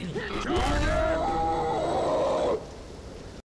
Charger!